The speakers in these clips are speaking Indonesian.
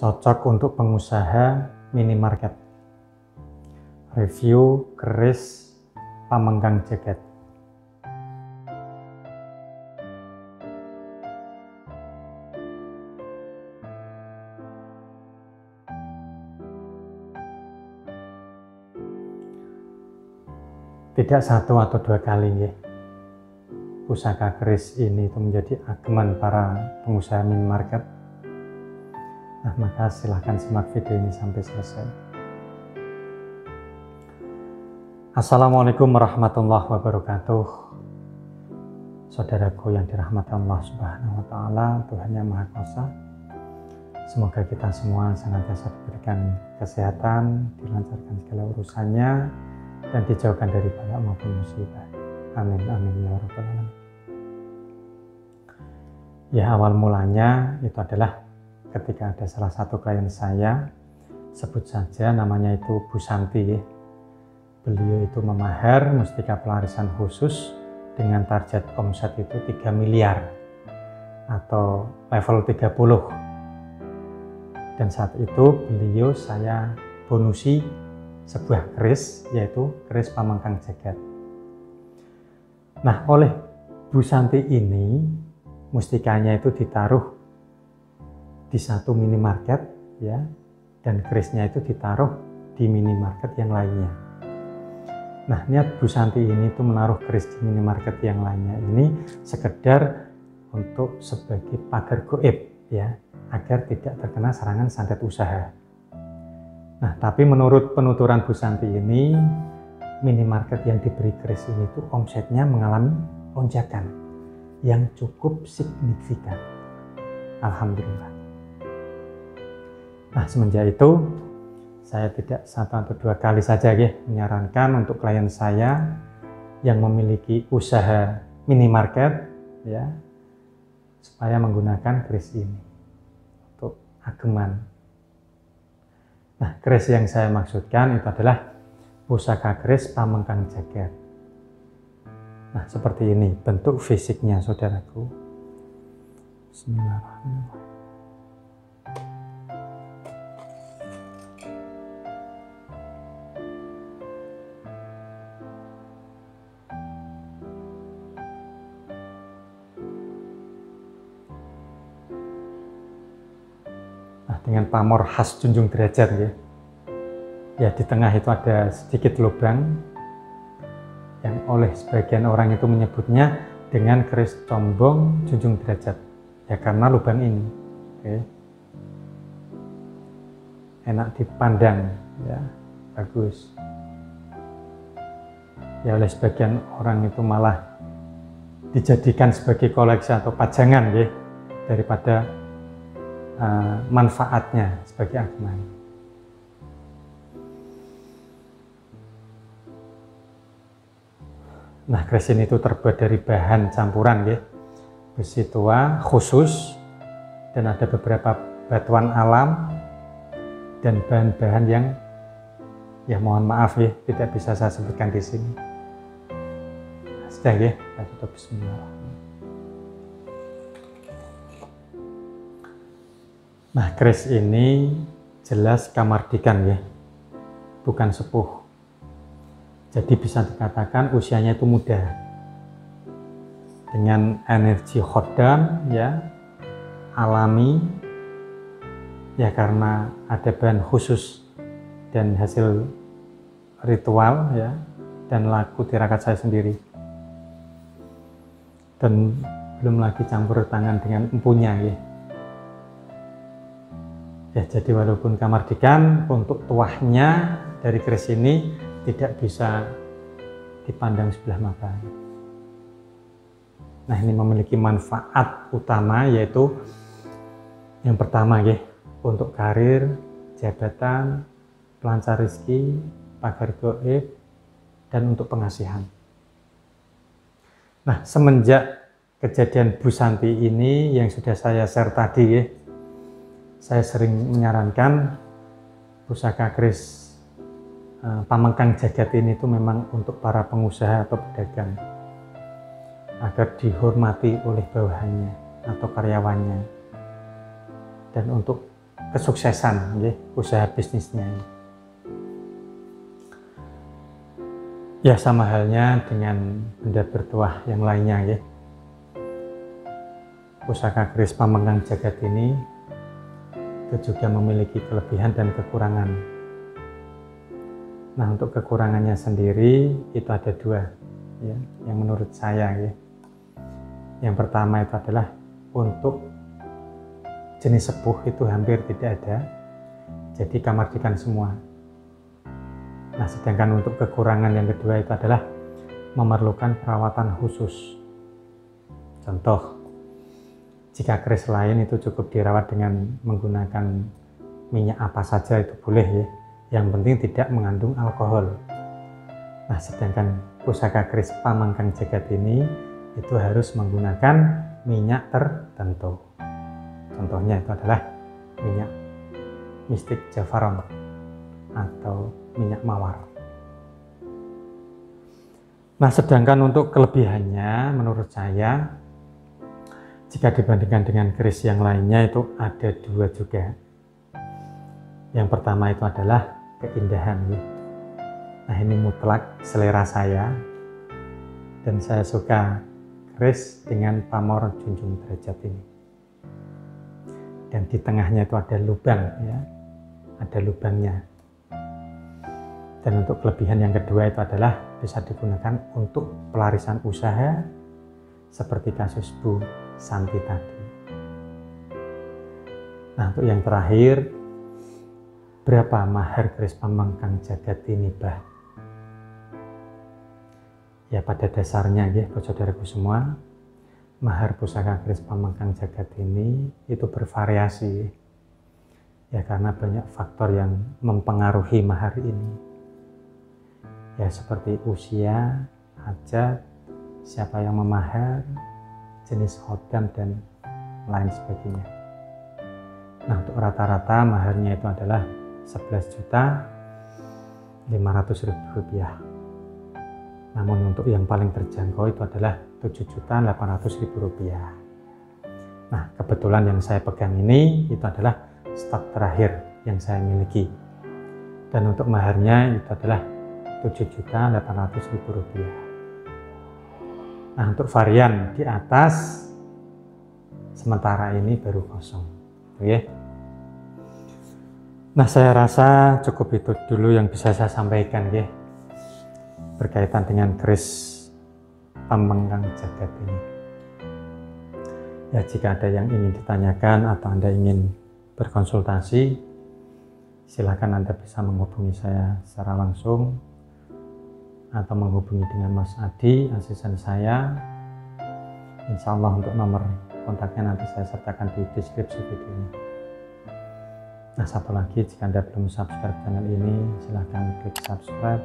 cocok untuk pengusaha minimarket. Review keris pamengkang jaket. Tidak satu atau dua kali ya. Pusaka keris ini itu menjadi ageman para pengusaha minimarket Nah, maka silahkan simak video ini sampai selesai. Assalamualaikum warahmatullahi wabarakatuh. Saudaraku yang dirahmati Allah Subhanahu wa taala, Tuhan yang Maha Kuasa. Semoga kita semua senantiasa diberikan kesehatan, dilancarkan segala urusannya dan dijauhkan dari balak maupun musibah. Amin amin ya rabbal alamin. Ya awal mulanya itu adalah ketika ada salah satu klien saya sebut saja namanya itu Bu Santi. Beliau itu memahar mustika pelarisan khusus dengan target omset itu 3 miliar atau level 30 dan saat itu beliau saya bonusi sebuah keris yaitu keris pamangkang jagat. Nah oleh Bu Santi ini mustikanya itu ditaruh di satu minimarket ya dan kerisnya itu ditaruh di minimarket yang lainnya. Nah niat Bu Santi ini tuh menaruh keris di minimarket yang lainnya ini sekedar untuk sebagai pagar goib ya agar tidak terkena serangan santet usaha. Nah tapi menurut penuturan Bu Santi ini minimarket yang diberi keris ini tuh omsetnya mengalami lonjakan yang cukup signifikan. Alhamdulillah. Nah, semenjak itu saya tidak satu atau dua kali saja ya menyarankan untuk klien saya yang memiliki usaha minimarket ya supaya menggunakan kris ini untuk ageman. Nah, kris yang saya maksudkan itu adalah pusaka kris pamengkang jagat. Nah, seperti ini bentuk fisiknya saudaraku. Bismillahirrahmanirrahim. Dengan pamor khas Junjung Derajat ya. Ya di tengah itu ada sedikit lubang yang oleh sebagian orang itu menyebutnya dengan keris combong Junjung Derajat. Ya karena lubang ini. Oke. Enak dipandang ya, bagus. Ya oleh sebagian orang itu malah dijadikan sebagai koleksi atau pajangan ya daripada uh, manfaatnya sebagai agama. Nah, kresin itu terbuat dari bahan campuran ya. Besi tua khusus dan ada beberapa batuan alam dan bahan-bahan yang ya mohon maaf ya tidak bisa saya sebutkan di sini. Sudah ya, kita tutup bismillah. Nah, keris ini jelas kamardikan ya, bukan sepuh. Jadi bisa dikatakan usianya itu muda. Dengan energi khodam ya, alami, ya karena ada bahan khusus dan hasil ritual ya, dan laku tirakat saya sendiri. Dan belum lagi campur tangan dengan empunya ya Ya, jadi walaupun kamardikan untuk tuahnya dari keris ini tidak bisa dipandang sebelah mata. Nah, ini memiliki manfaat utama yaitu yang pertama ya, untuk karir, jabatan, pelancar rezeki, pagar goib, dan untuk pengasihan. Nah, semenjak kejadian Bu Santi ini yang sudah saya share tadi ya, saya sering menyarankan pusaka keris uh, pamengkang jagat ini itu memang untuk para pengusaha atau pedagang agar dihormati oleh bawahannya atau karyawannya dan untuk kesuksesan ya, usaha bisnisnya ini. Ya sama halnya dengan benda bertuah yang lainnya ya. Pusaka keris pamengkang jagat ini itu juga memiliki kelebihan dan kekurangan. Nah untuk kekurangannya sendiri itu ada dua ya, yang menurut saya ya. Yang pertama itu adalah untuk jenis sepuh itu hampir tidak ada, jadi kamardikan semua Nah, sedangkan untuk kekurangan yang kedua itu adalah memerlukan perawatan khusus. Contoh, jika keris lain itu cukup dirawat dengan menggunakan minyak apa saja itu boleh ya. Yang penting tidak mengandung alkohol. Nah, sedangkan pusaka keris pamangkang jagat ini itu harus menggunakan minyak tertentu. Contohnya itu adalah minyak mistik Javaron atau minyak mawar. Nah, sedangkan untuk kelebihannya menurut saya jika dibandingkan dengan keris yang lainnya itu ada dua juga. Yang pertama itu adalah keindahan. Nah, ini mutlak selera saya dan saya suka keris dengan pamor junjung derajat ini. Dan di tengahnya itu ada lubang ya. Ada lubangnya. Dan untuk kelebihan yang kedua itu adalah bisa digunakan untuk pelarisan usaha seperti kasus Bu Santi tadi. Nah untuk yang terakhir, berapa mahar keris pamangkang jagat ini bah? Ya pada dasarnya ya saudaraku semua, mahar pusaka keris pamangkang jagat ini itu bervariasi ya karena banyak faktor yang mempengaruhi mahar ini ya seperti usia, hajat, siapa yang memahar, jenis hodam dan lain sebagainya. Nah untuk rata-rata maharnya itu adalah 11 juta 500 ribu rupiah. Namun untuk yang paling terjangkau itu adalah 7 juta 800 ribu rupiah. Nah kebetulan yang saya pegang ini itu adalah stok terakhir yang saya miliki. Dan untuk maharnya itu adalah Rp7.800.000. Nah, untuk varian di atas sementara ini baru kosong. Oke. Nah, saya rasa cukup itu dulu yang bisa saya sampaikan ya. Berkaitan dengan keris pamengkang jagat ini. Ya, jika ada yang ingin ditanyakan atau Anda ingin berkonsultasi, silakan Anda bisa menghubungi saya secara langsung atau menghubungi dengan Mas Adi, asisten saya. Insya Allah untuk nomor kontaknya nanti saya sertakan di deskripsi video ini. Nah satu lagi jika Anda belum subscribe channel ini silahkan klik subscribe,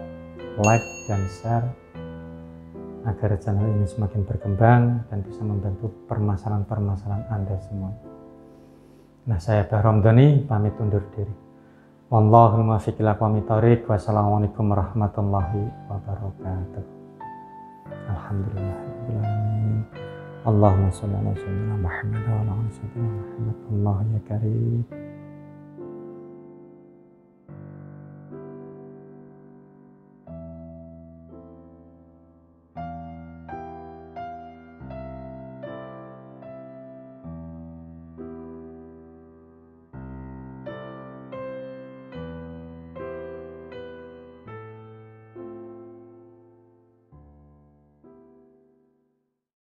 like, dan share agar channel ini semakin berkembang dan bisa membantu permasalahan-permasalahan Anda semua. Nah saya Bahrom Doni pamit undur diri. Wallahul muwaffiq ila aqwamit Wassalamualaikum warahmatullahi wabarakatuh. Alhamdulillah Allahumma shalli ala sayyidina Muhammad wa ala ali sayyidina Muhammad. Allah ya karim.